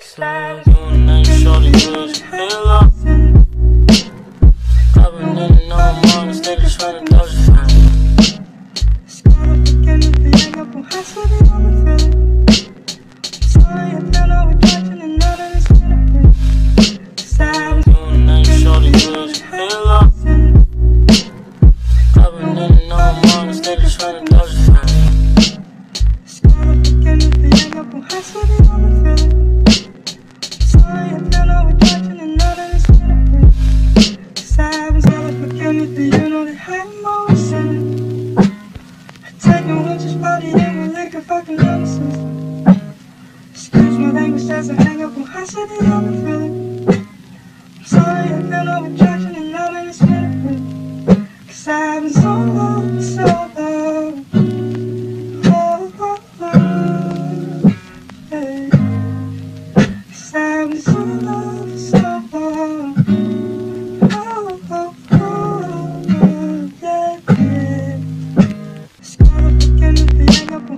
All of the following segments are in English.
Slime on the night, shorty good. know they had emotion I take no interest, body in my liquor, fucking nonsense. Excuse my language as I hang up on high city, I'm feeling I'm sorry, I feel no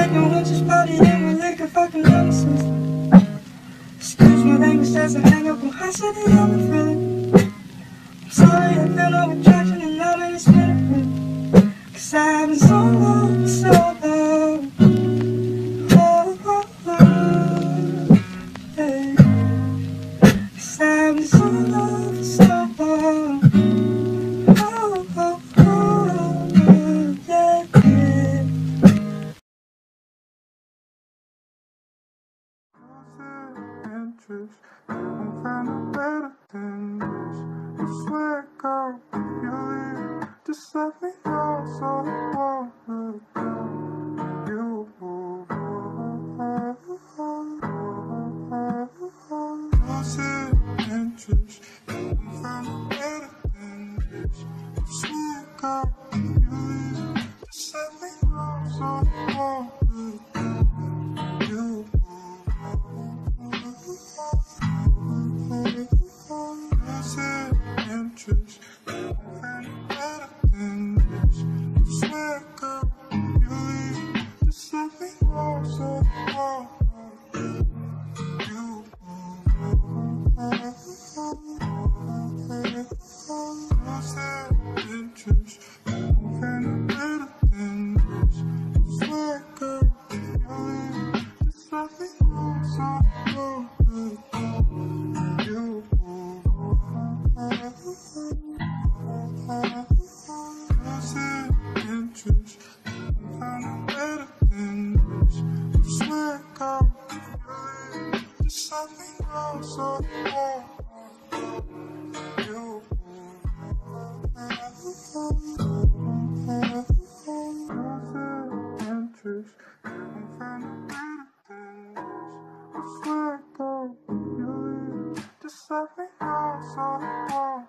take no one just body in my liquor fucking nonsense. Excuse my language as I hang up on high city, I'm a feeling I'm sorry I feel no attraction and now that it's Cause I've been so places that won't find a better things. this. You swear, girl, if you leave, just let me conscious just set me know so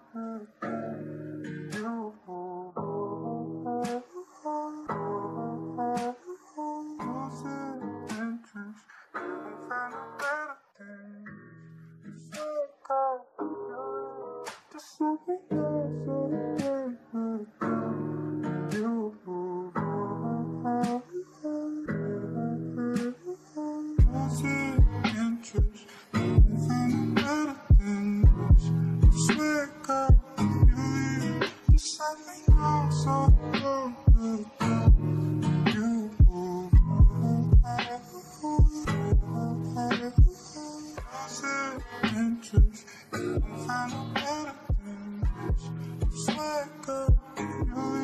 interest. If I know better than this, I swear, girl, you